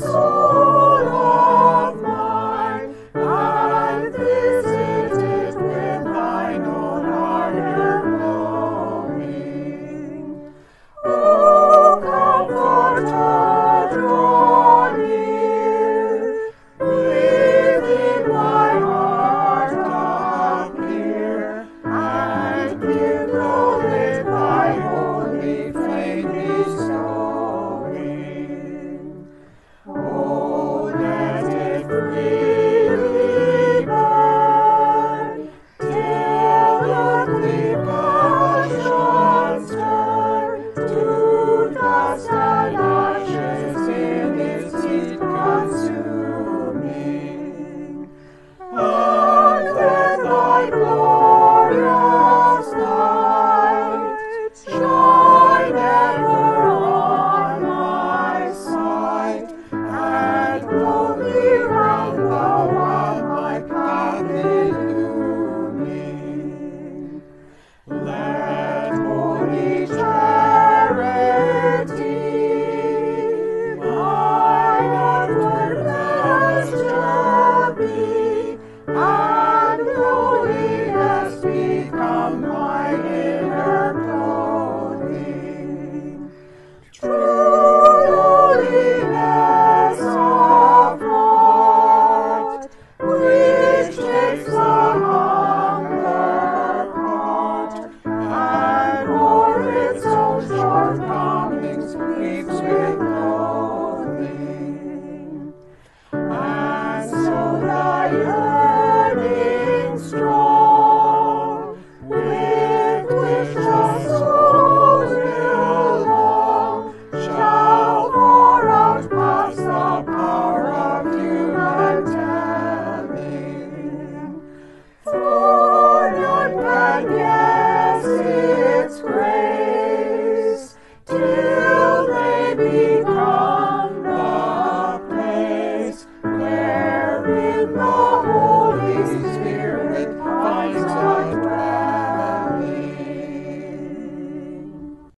soul. shortcomings. And so thy yearning strong, with which the souls will long, shall pour out past the power